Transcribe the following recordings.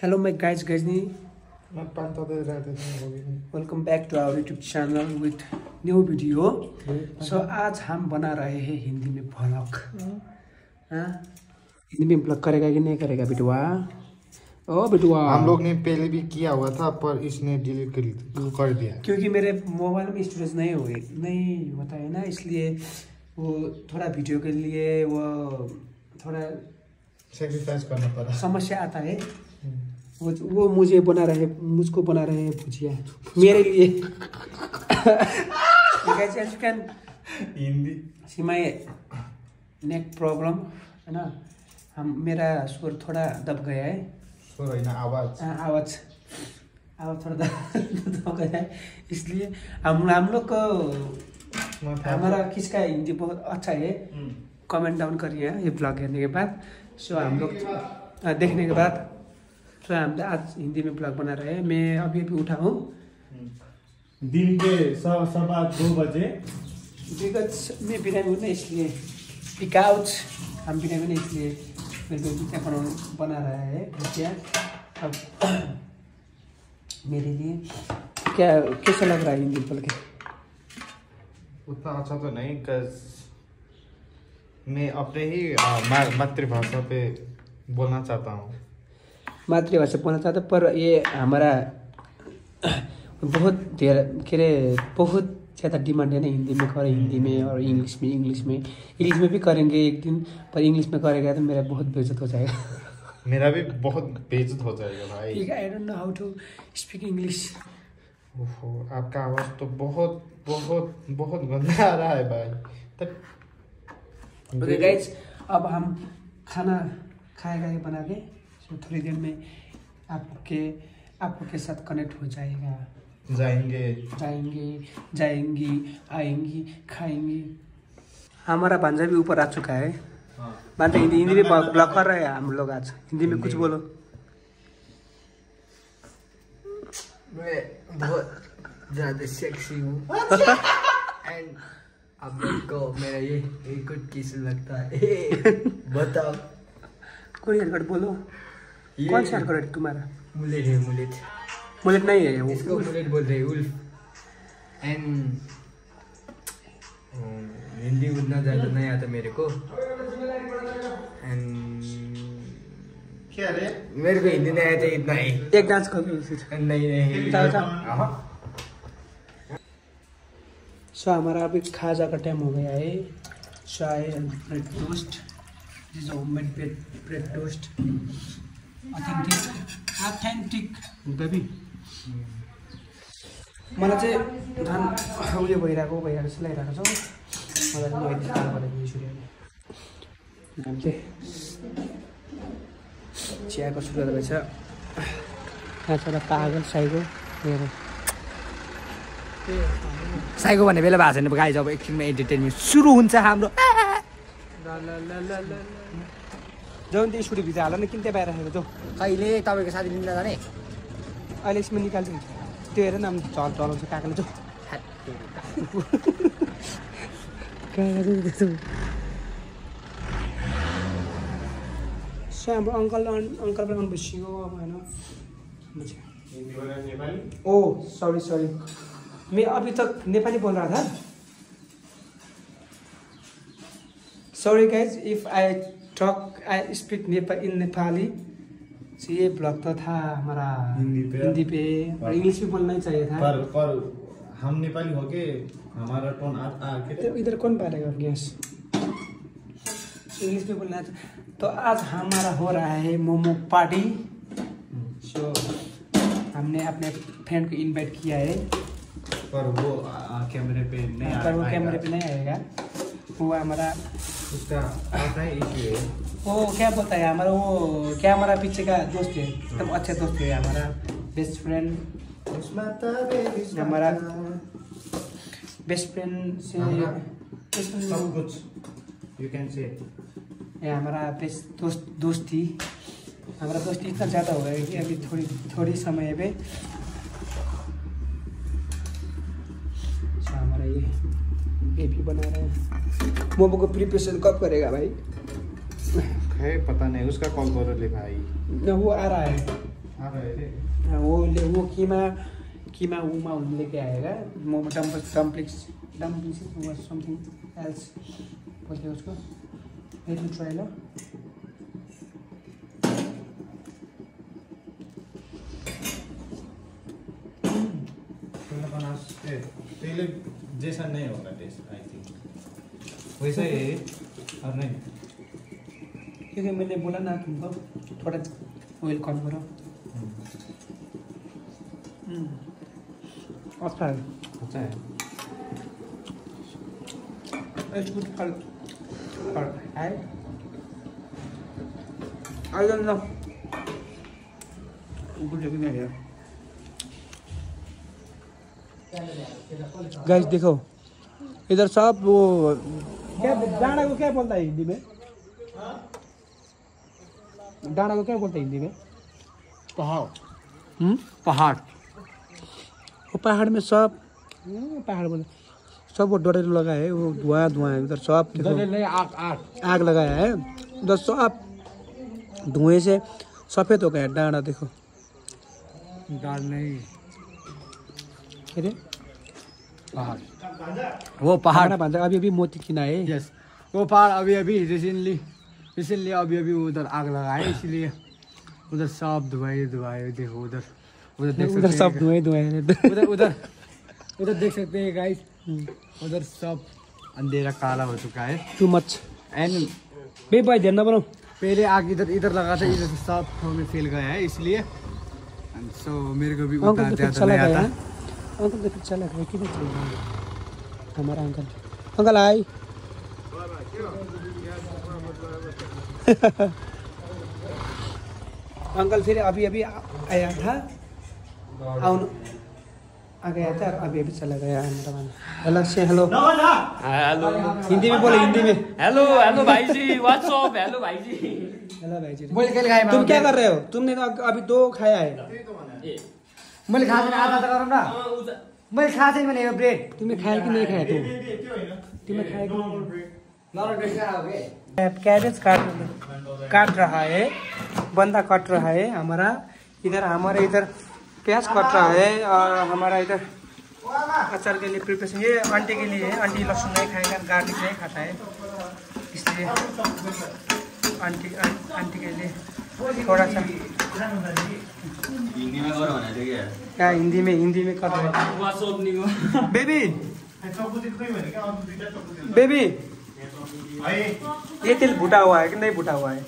Gajni, मैं पाँच तो दे रहे थे welcome back to our YouTube channel with new video. So आज हम बना रहे हैं हिंदी में ब्लॉग हाँ? हिंदी में ब्लॉग करेगा कि नहीं करेगा बिटुआ? ओ बिटुआ। हम लोग ने पहले भी किया हुआ था पर इसने डिलीट कर कर दिया। क्योंकि मेरे मोबाइल में स्टोरेज नहीं हुई नहीं होता है ना इसलिए वो थोड़ा वीडियो के लिए वो थोड़ा सेक्रीफाइस करना पड़ा। समस्या आता है। वो वो मुझे बना रहे मुझको बना रहे हैं भुजिया। मेरे लिए। हिंदी। My neck है ना? हम मेरा स्वर थोड़ा दब गया है। सुर होइन आवाज़। हाँ, आवाज़। आवाज़ थोड़ा दब दब गया है। इसलिए हम हम लोग को हमारा किसका हिंदी बहुत अच्छा है? कमेंट डाउन करिए ये ब्लॉग हेर्ने के बाद। सो हम लोग हाँ, देखने के बाद। सो हम आज हिंदी में ब्लॉग बना रहे हैं मैं अभी अभी उठा हूँ दिन के सवा दो बजे। बिकॉज़ मैं बिरयानी हूँ ना इसलिए पिकाउट हम बिरयानी नहीं इसलिए मेरे को क्या बना बना रहा है भुजिया अब मेरे लिए क्या कैसा लग रहा है हिंदी बोल के? उतना अच्छा तो नहीं कस मैं अपने ही मातृभाषा पे बोलना चाहता हूँ। मातृभाषा बोलना चाहता पर ये हमारा बहुत धेर के अरे बहुत ज़्यादा डिमांड है ना हिंदी में करें हिंदी में और इंग्लिश में इंग्लिश में। इंग्लिश में भी करेंगे एक दिन पर इंग्लिश में करेगा तो मेरा बहुत बेइज्जत हो जाएगा। मेरा भी बहुत बेइज्जत हो जाएगा भाई। I don't know how to speak English ओहो आपका आवाज़ तो बहुत बहुत बहुत गंदा आ रहा है भाई। तब ओके गाइज़ अब हम खाना खाएगा ये बना के so थोड़ी देर में आपके आपके साथ कनेक्ट हो जाएगा। जाएँगे। जाएँगे जाएँगी आएँगी खाएँगी। हमारा भांजा भी ऊपर आ चुका है। भांजा हिंदी हिंदी में ब्लॉग कर रहे हैं हम लोग आज। हिंदी में कुछ बोलो। मैं बहुत ज़्यादा सेक्सी हूँ। एंड आप लोग को मेरा ये कुछ लगता है। बताओ। कोई हेयरकट बोलो। कौन सा हेयरकट तुम्हारा? मुलेट है मुलेट मुलेट नहीं है वो इसको मुलेट बोल रहे हैं उल्फ. एंड हिंदी उतना ज़्यादा नहीं आता मेरे को. एंड क्या रे? मेरे को हिंदी नहीं आता इतना ही. एक डांस करो फिर नहीं नहीं। सो हमारा अभी खाजा का टाइम हो गया है। Chai and bread toast this homemade bread toast authentic authentic baby. मलाई चाहिँ झन् उयो भइरहेको भइरहेको जस्तो लागिरहेको छ मलाई चाहिँ मैले थाहा गरेको सूर्यले हामी चाहिँ चियाको सुरु रहेछ यहाँ छ एउटा पागल साइको? हेर। साइको भन्ने बेला भएको छैन। गाई जब एकछिनमा एन्टरटेनमेन्ट सुरु हुन्छ हाम्रो। जाउँ त्यो स्कुटी भित्र हाल न किन त्यहाँ बाहिर राखेको जाउँ कहिले तपाईँको साथी लिन जाने? अहिले यसमा निकाल्छु। त्यो हेर न झल चलाउँछ काकाले त्यस्तो सो हाम्रो अङ्कल अङ्कल पनि अनबसियो अब होइन। ओ सॉरी सॉरी मैं अभी तक नेपाली बोल रहा था? Sorry guys if I talk I speak Nipah in Nepali so ये ब्लॉग तो था हमारा हिंदी पे। हिंदी पे। और इंग्लिश भी बोलना ही चाहिए था। पर पर हम नेपाली हो के हमारा टोन आ, आ के तो इधर कौन पालेगा गैस? इंग्लिश में बोलना था तो आज हमारा हो रहा है मोमो पार्टी। सो हमने अपने फ्रेंड को इनवाइट किया है। पर वो कैमरे पे नहीं आ पर वो कैमरे पे नहीं आएगा। वो हमारा। उसका है है। वो क्या बोलता है हमारा वो क्या हमारा पीछे का दोस्त है? एकदम अच्छे दोस्त है हमारा बेस्ट फ्रेंड हमारा बेस्ट फ्रेंड से सब कुछ यू कैन से ये हमारा बेस्ट दोस्त दोस्ती। हमारा दोस्ती इतना ज़्यादा हो गया है कि अभी थोड़ी थोड़ी समय पे। अच्छा हमारा ये बेबी बना रहे हैं। मोमो को प्रिपरेशन कब करेगा भाई? है पता नहीं उसका कॉल करो ले भाई। न वो आ रहा है। आ रहे हाँ, वो ले वो कीमा कीमा उमा हुन लेके आएगा। Momo dumpling dumplings dumplings something else बोलते हैं उसको। लेट मी ट्राई लो। तेल जैसा नहीं होगा टेस्ट आई थिंक वैसा और नहीं क्योंकि मैंने बोला ना तुमको थोड़ा ऑयल कम करो हम्म। अच्छा है अच्छा है It's good for, for eye. I don't know. Good looking है यार. गाइस देखो इधर सब वो क्या डांडा को क्या बोलता है हिंदी में? डांडा को क्या बोलते हैं हिंदी में? पहाड़। हम्म? पहाड़। वो पहाड़ में सब हम्म, पहाड़ बोले सब वो डोरेलो लगा है वो धुआँ धुआँ है उधर सब आग आग। आग लगाया है। उधर सब धुएँ से सफ़ेद हो गया डांडा देखो। दाल नहीं। अरे पहाड़। वो पहाड़। पहाड़ बांधा अभी अभी मोती किना है। यस वो पहाड़ अभी अभी रिसेंटली रिसेंटली अभी अभी उधर आग लगा है इसलिए उधर सब धुआई धुआई देखो उधर। उधर देख उधर सब धुएँ धुएँ उधर उधर उधर देख सकते हैं गाइस उधर सब अंधेरा काला हो चुका है। टू मच एंड बे भाई ध्यान नबनाऊ पहले आग इधर इधर लगा था इधर सब हमें फैल गया है इसलिए। सो मेरे को भी उतना तो ज़्यादा नहीं आता। है अंकल तो फिर चला गया किधर चल रहा है हमारा अंकल। अंकल आई अंकल फिर अभी अभी आया था। आउन आ गया था अभी अभी चला गया हमारा वाला। हेलो से हेलो हेलो हिंदी में बोले हिंदी में। हेलो हेलो भाई जी व्हाट्सअप हेलो भाई जी हेलो भाई जी बोल के खाए तुम क्या कर रहे हो? तुमने तो अभी दो खाया है। मैले खाएको छैन आधा त गरौँ न। मैले खाएको छैन भने यो ब्रेड। तुमने खाया कि नहीं खाया तुम खाया कि नहीं नरम खाओ के? कैबेज काट काट रहा है। बंदा कट रहा है हमारा। इधर हमारे इधर प्याज कट रहा है और हमारा इधर अचार के लिए प्रिपरेशन ये आंटी के लिए है। आंटी लहसुन नहीं खाएगा गार्लिक नहीं खाता है। इसलिए आंटी आंटी के लिए। थोड़ा सा। हिंदी में क्या, हिंदी में हिंदी में कर बेबी। बेबी। ये तिल भुटा हुआ है कि नहीं भुटा हुआ है?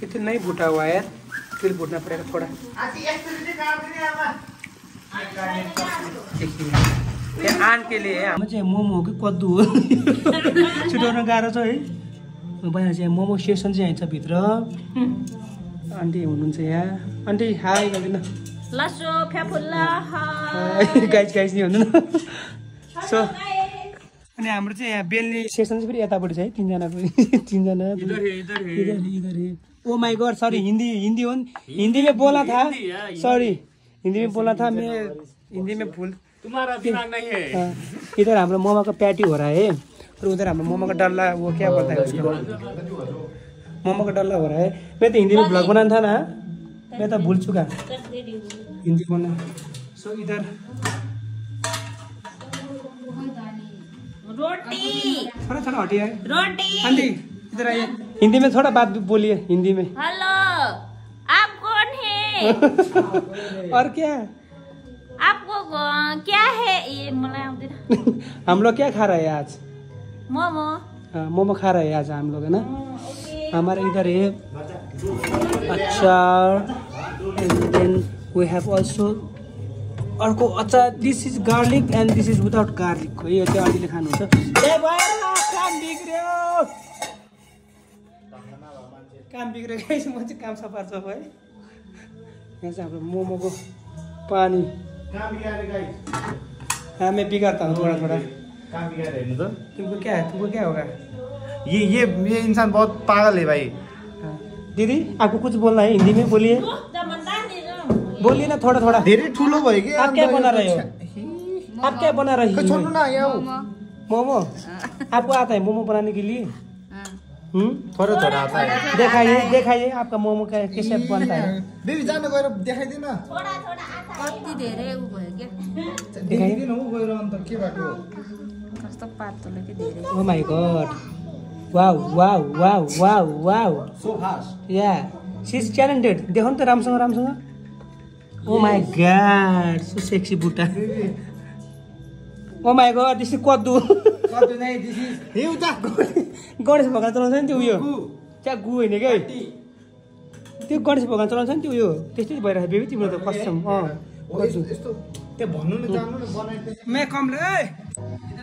ये तिल नहीं भुटा हुआ है तिल भुटना पड़ेगा थोड़ा। त्यहाँ आन के लिए म चाहिँ मोमो हो कि कद्दू हो? छुट्याउन गाह्रो छ है। बहिनी चाहिँ मोमो सेसन चाहिँ आइन्छ भित्र। आन्टी हुनुहुन्छ यहाँ। आन्टी हाई गरिदिनु गाइज गाइज नि हुँदैन सो अनि हाम्रो चाहिँ यहाँ बेलुकी सेसन चाहिँ फेरि यतापट्टि छ है तिनजनाको तिनजना ओ माई गड सरी हिन्दी हिन्दी हो नि। हिन्दीले बोला थाहा सरी हिंदी में बोला था मैं हिंदी में भूल तुम्हारा दिमाग नहीं है। हाँ, इधर हाम्रो मोमो का पैटी हो रहा है और उधर हाम्रो मोमो का डल्ला वो क्या बोलता है उसको? मोमो का डल्ला हो रहा है। मैं तो हिंदी में ब्लॉग बनाना था ना मैं तो भूल चुका। हिंदी बोलना। सो इधर। रोटी। थोड़ा थोड़ा हटिए। रोटी। आंटी इधर आइए। हिंदी में थोड़ा बात बोलिए हिंदी में। हेलो। है और क्या? आपको क्या है ये मलाई आउँदैन हम लोग क्या खा रहे हैं आज? मोमो। मोमो खा रहे हैं आज हम लोग है ना? हमारे इधर है achar and then we have also अर्को achar this is garlic and this is without garlic हो यो चाहिँ आन्टीले खानुहुन्छ काम बिग्रियो काम बिग्रियो guys, म चाहिँ काम सफा छ है यहाँ चाहिँ हाम्रो मोमोको पानी कहाँ बिगारे गाइस हाँ मैं हूँ थोड़ा थोड़ा। त तुमको क्या है? तुमको क्या होगा? ये ये ये इंसान बहुत पागल है भाई। हाँ। दीदी आपको कुछ बोलना है? हिंदी में बोलिए। बोलिए ना थोड़ा थोड़ा। धेरै ठुलो भयो कि आप क्या बना रहे हो? आप क्या बना रही हो? छोड्नु न यहाँ मोमो। आपको आता है मोमो बनाने के लिए? हाँ। थोड़ा थोड़ा आता है दिखाइए दिखाइए आपका मोमो कै- कैसे बनता है? बेबी जानु गएर देखाइदिन। कति धेरै उ भयो क्या? देखाइदिनु हौ गएर अन्त के भएको? कस्तो पातलो कि धेरै। ओ my god wow wow wow wow wow so fast yeah see is talented देखाउनु त राम्रोसँग राम्रोसँग ओ माई गाड सो सेक्सी बुट्टा ओ माई गड त्यसै कद्दु कति नै दिस इज़ एउटा गणेश भगवान चलाउँछ नि त्यो उयो त्यहाँ गु होइन क्या त्यो गणेश भगवान् चलाउँछ नि त्यो उयो त्यस्तै भइरहेको बेबी तिम्रो त कस्टम अँ यस्तो त्यो भन्नु न जानु न बनाइदिनु मैं कम्प्लेन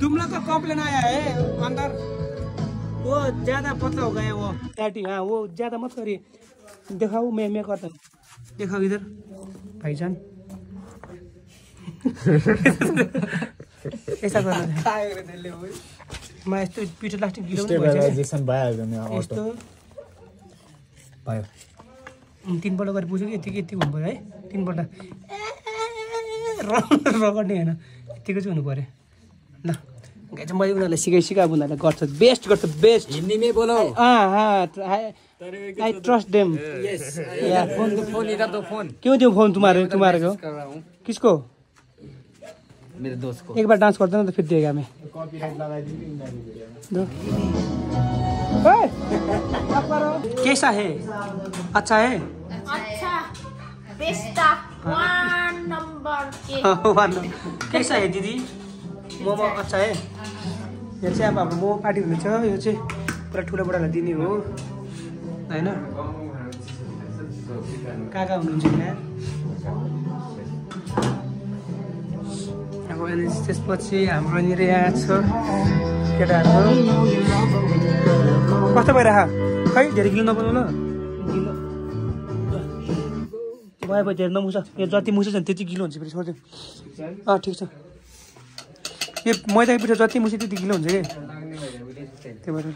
तुम लोग का कम्प्लेन आया है अंदर वो ज़्यादा पतला हो गया वो टैटी हाँ वो ज़्यादा मत करिए दिखाओ मैं मैं करता दिखाओ इधर भाईजान यस्ता गर्नु म यस्तो पिठो यस्तो भयो तिनपल्ट गरेर बुझ्यो कि यतिकै यति हुनु पऱ्यो है तिनपल्ट रगड्ने होइन यतिको चाहिँ हुनु पऱ्यो ल चाहिँ मैले उनीहरूलाई सिकाइ सिकाएको उनीहरूले गर्छ बेस्ट गर्छ बेस्ट हिन्दीमै आई ट्रस्ट देम क्यों दियो फोन तुम्हारे तुम्हारे किसको मेरे दोस्त को। एक बार डांस करते ना तो फिर देगा मैं दो। हो? कैसा है? अच्छा है? अच्छा। वान भन्नु कैसा है दिदी? मोमो अच्छा है? यो चाहिँ अब हाम्रो मोमो पार्टी हुनेछ यो चाहिँ पुरा ठुलो बडालाई दिने हो। होइन कहाँ कहाँ हुनुहुन्छ यहाँ अब अनि त्यसपछि हाम्रो यहाँनिर यहाँ छ। केटाहरू। कस्तो भइरह खै धेरै गिलो नबनाउनु गिलो भयो धेरै नमुछ। यो जति मुछेछ नि त्यति गिलो हुन्छ फेरि छोडिदिउँ अँ ठिक छ। यो मैदाको पिठो जति मुछ्यो त्यति गिलो हुन्छ कि? त्यही भएर।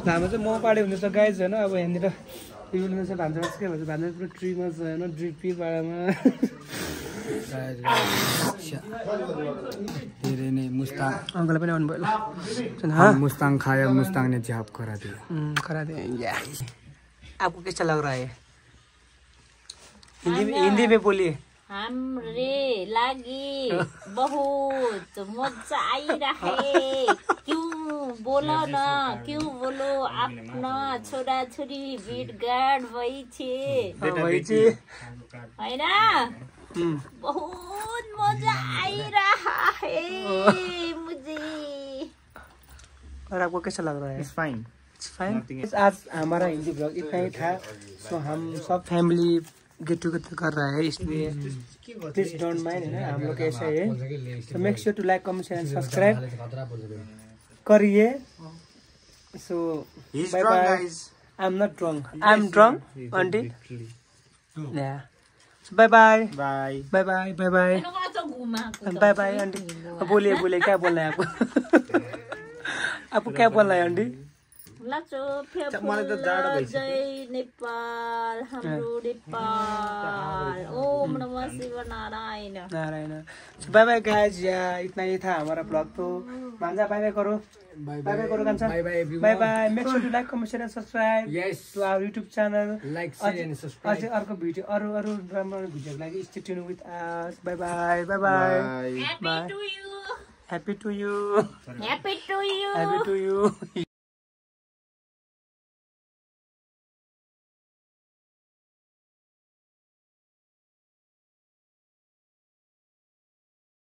हाम्रो चाहिँ मोमो पार्टी हुँदैछ गाइज होइन अब यहाँनिर। भान्जा भान्जा पुरो ट्रीमा छ होइन? ड्रिपी पाडामा। तेरे ने मुस्तांग अङ्कललाई पनि आउनुभयो ल सुन, हाँ मुस्तांग खाया मुस्तांग ने झाप करा दिया। करा दे या आपको कैसा लग रहा है? हिंदी में हिंदी में बोलिए हाम्रे लागि बहुत मज़ा आइरहे क्यों बोलो न क्यों बोलो? आफ्ना छोरा छोरी भेटघाट भइछे हाँ, होइन हम्म, बहुत मज़ा आइरहा है मुझे। और आपको कैसा लग रहा है? फाइन It's आज हमारा हिंदी ब्लॉग इतना ही था सो हम सब फैमिली गेट टुगेदर कर रहा है इसलिए प्लीज़ डोंट माइंड है ना? हम लोग ऐसा है। तो make sure to like comment and subscribe करिए। So bye bye I am not drunk I am drunk on aunty yeah bye bye bye bye bye bye bye bye bye aunty बोलिए बोलिए क्या बोल रहे हैं क्या बोल रहा है जय नेपाल हाम्रो नेपाल। ओम नमः Shiva Narayan. Narayan bye bye guys yeah इतना ही था हमारा ब्लॉग तो। मांझा बाय बाय करो। बाय बाय करो Kancha bye, everyone. Bye bye make sure to like comment share and subscribe Yes. To our YouTube channel Like, share and subscribe. अझै अर्को भिडियो अरू अरू राम्रो राम्रो भिडियोको लागि stay tune with us bye bye bye bye Bye. Happy to you happy to you happy to you happy to you